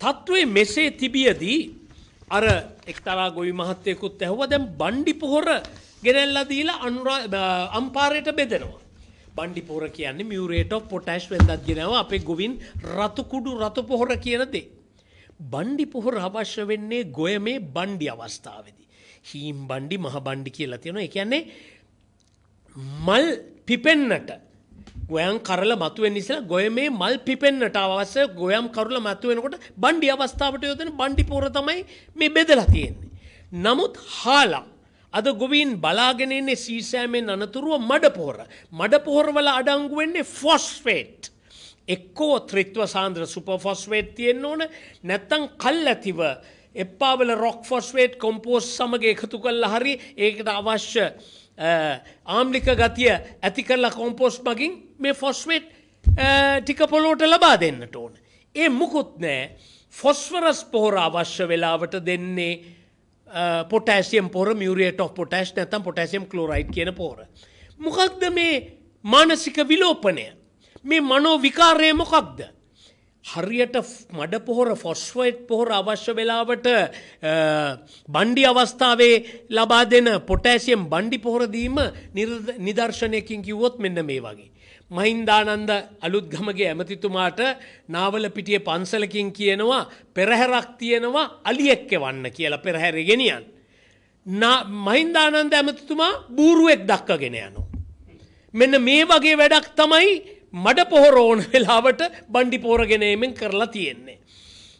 තත්ත්වය මෙසේ තිබියදී අර එක්තරා ගොවි මහත්තයකුත් ඇහුව දැම් බණ්ඩි පොහොර ගෙනැල්ල දීලා අනුරා අම්පාරයට බෙදෙනවා. බණ්ඩි පොර කියන්නේ මියරේට පොටෑශ් වෙදත් ගෙනව අපේ ගොවින් රතුකුඩු රතු පොහොර කියනදේ. බණ්ඩි පොහොර අවශ්‍ය වෙන්නේ ගොය මේ බණ්ඩි අවස්ථාවදී. හීම් බණ්ඩි මහ බණ්ඩි කියලා තියෙනවා එකන්නේ මල් පිපෙන්නට ගොයන් කරල මතුවෙන් නිසා ගොය මේ මල් පිපෙන්න්නට අවස්ස ගොයම් කරල මතුවෙනකොට බණ්ඩි අවස්ථාවට යොදන බණ්ඩි පොර තමයි මේ බෙදලා තියෙන්නේ. නමුත් හාලා අද ගොවීන් බලාගෙනන්නේ සීසෑමෙන් අනතුරුව මඩ පොහොර. මඩ පොහොරවල අඩංගුවෙන්නේ ෆොස්ෆේට්. එක්කෝ ත්‍රිත්ව සාන්ද්‍ර සුපෆොස්වේට් තියෙන් ඕන නැත්තං කල් ඇතිව එප්පාවල රොක් ෆොස්වේට් කොම්පෝස් සමග එකතු කල්ල හරි ඒකට අවශ්‍ය ආම්ලික ගතිය ඇති කරලා කොම්පෝස් මගින් මේ ෆොස්වේට් ටික පොලෝට ලබා දෙන්නට ඕන. ඒ මුකුත් නෑ ෆොස්වරස් පොහොර අවශ්‍ය වෙලාවට දෙන්නේ පොටෑසියම් පොර මියරියට පොටෑස් නැතම් පොටෑසියම් කලෝරයිට් කියන පෝර. මොකක්ද මේ මානසික විලෝපනය. මේ මනෝ විකාරය මොකක්ද. හරියට මඩ පොහොර ෆොස්වයිට් පොහොර අවශ්‍ය වෙලාවට බණ්ඩි අවස්ථාවේ ලබා දෙන පොටෑසියම් බණ්ඩි පොහොරදීම නිදර්ශනයකින් කිව්වොත් මෙන්න මේ වගේ. මහින්දානන්ද අලුත්ගමගේ ඇමතිතුමාට නාවල පිටිය පන්සලකින් කියනවා පෙරහැරක් තියෙනවා අලියෙක්ක වන්න කියලා පෙරහැර ගෙනියන්. මහින්දානන්ද ඇමතිතුමා බූරුවෙක් දක්කගෙන යනු. මෙන්න මේ වගේ වැඩක් තමයි මඩ පොහොර ඕන වෙලාවට බණ්ඩි පෝරගෙනීමෙන් කරලා තියෙන්නේ.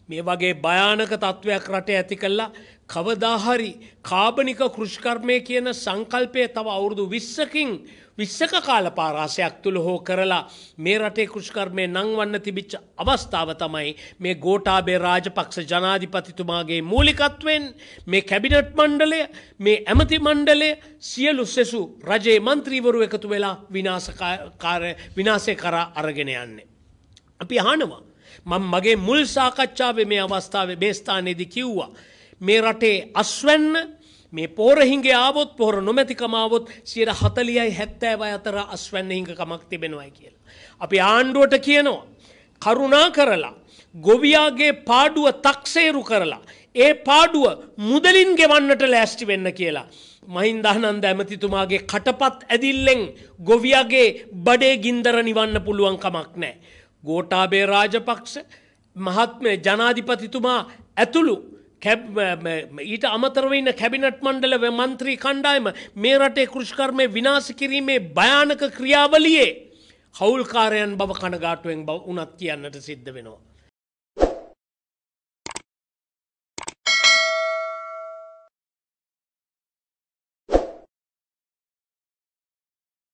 මේ වගේ භයානක තත්ත්වයක් රට ඇති කල්ලා කවදාහරි කාබනික කෘෂ්කර්මය කියන සංකල්පය තව අවුරුදු විස්සකින් විස්සක කාල පාරාසයක් තුළ හෝ කරලා මේ රටේ කෘෂ්කර්මය නංවන්න තිබිච්ච අවස්ථාව තමයි මේ ගෝටාබේ රාජපක්ෂ ජනාධිපතිතුමාගේ මූලිකත්වෙන් මේ කැබිනට් මණ්ඩලය මේ ඇමති මණ්ඩලය සියලු සෙසු රජයේ මන්ත්‍රීවරු එකතු වෙලා විනාසය කරා අරගෙන යන්නේ. අපි අහනවා. මං මගේ මුල් සාකච්ඡාව මේ අවස්ථාව බේස්ථානයේදි කිව්වා. මේ රටේ අස්වැන්න මේ පෝරහිගේ ආවොත් පොහොර නොමැතිකමාවොත් සියට හතලියයි හැත්තෑවයි අතර අස්වැන්න හිංග කමක් තිබෙනවයි කියලා. අපි ආණ්ඩුවට කියනවා. කරුණා කරලා. ගොවියාගේ පාඩුව තක්සේරු කරලා. ඒ පාඩුව මුදලින් ගෙවන්නට ලෑස්ටි වෙන්න කියලා. මහින්දානන්ද ඇමතිතුමාගේ කටපත් ඇදිල්ලෙන් ගොවියගේ බඩේ ගින්දර නිවන්න පුළුවන් කමක් නෑ. ගෝටාබේ රාජපක්ෂ මහත්ම ජනාධිපතිතුමා ඇතුළු ඊට අමතරවන්න කැබිනට් මණ්ඩල මන්ත්‍රී කණ්ඩායම මේ රටේ කෘෂ්කර්මය විනාස කිරීමේ භයානක ක්‍රියාවලියේ හවුල්කාරයන් බව කනගාටුවෙන් බව උනත් කියන්නට සිද්ධ වෙනවා.